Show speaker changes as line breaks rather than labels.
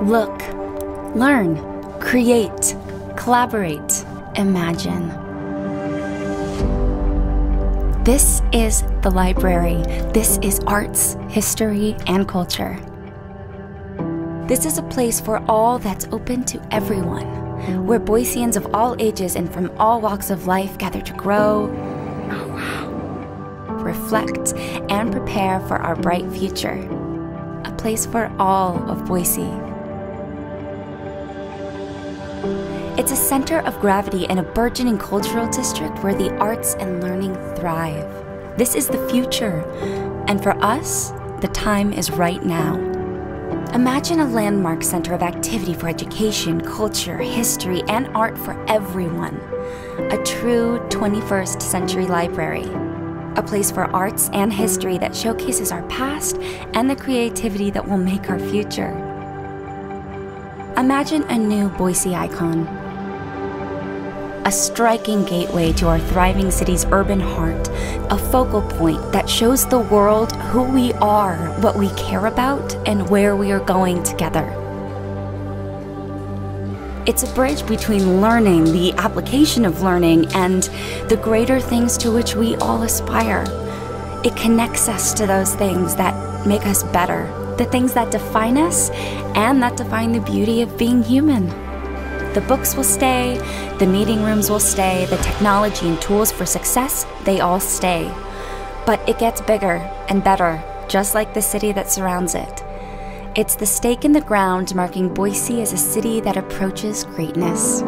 Look, learn, create, collaborate, imagine. This is the library. This is arts, history, and culture. This is a place for all that's open to everyone, where Boiseans of all ages and from all walks of life gather to grow, oh, wow, reflect, and prepare for our bright future. A place for all of Boise. It's a center of gravity in a burgeoning cultural district where the arts and learning thrive. This is the future, and for us, the time is right now. Imagine a landmark center of activity for education, culture, history, and art for everyone. A true 21st century library. A place for arts and history that showcases our past and the creativity that will make our future. Imagine a new Boise icon a striking gateway to our thriving city's urban heart, a focal point that shows the world who we are, what we care about, and where we are going together. It's a bridge between learning, the application of learning, and the greater things to which we all aspire. It connects us to those things that make us better, the things that define us, and that define the beauty of being human. The books will stay, the meeting rooms will stay, the technology and tools for success, they all stay. But it gets bigger and better, just like the city that surrounds it. It's the stake in the ground marking Boise as a city that approaches greatness.